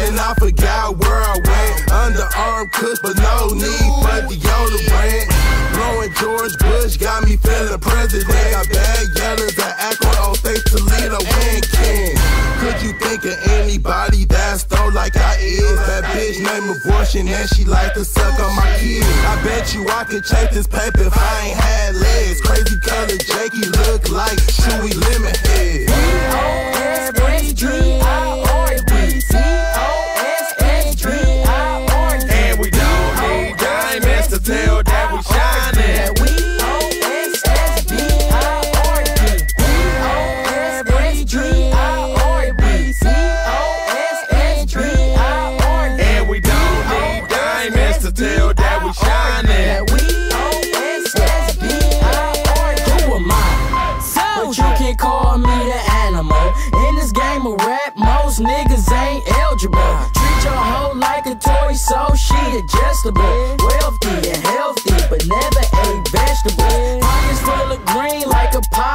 and I forgot where I went. Underarm cuss, but no need for the Yoda deodorant. Blowing George Bush got me feeling president. Got bad yellers act Akron, all thanks to Lita Winkin. Could you think of anybody that's though like I is? That bitch named abortion and she like to suck on my kids. I bet you I could check this paper if I ain't had legs. Crazy color Jakey look like Chewy Lemonhead. Can call me the animal. In this game of rap, most niggas ain't eligible. Treat your hoe like a toy, so she adjustable. Wealthy and healthy, but never ate vegetables. Pockets full of green like a pot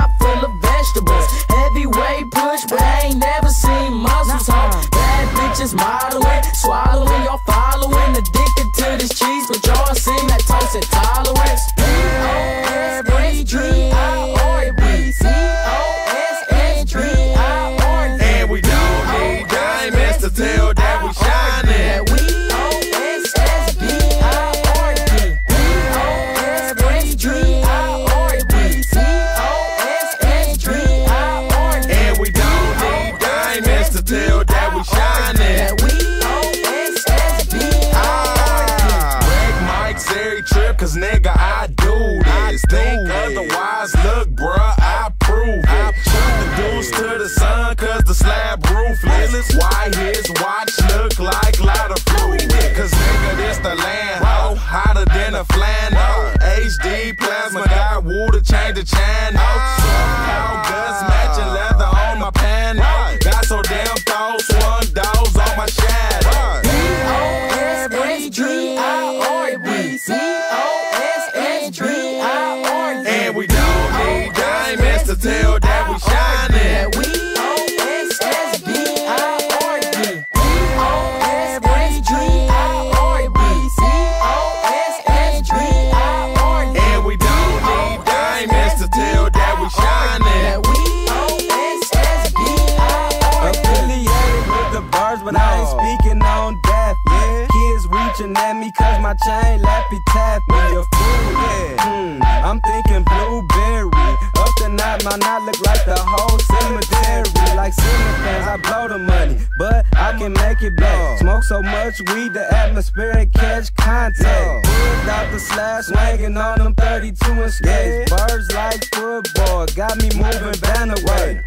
HD plasma got wool to change the channel. Cow guts matching leather on my panel. Got so damn throw, swung dogs on my shadow. And we don't need diamonds to tell that we shining. Reaching at me cause my chain lappy tap me. A fool, yeah. Hmm, I'm thinking blueberry. Up the night, my night look like the whole cemetery. Like ceiling fans, I blow the money, but I can make it back. Smoke so much weed, the atmosphere catch contact. Pulled out the slash, swinging on them 32 and skates. Birds like football, got me moving banner way.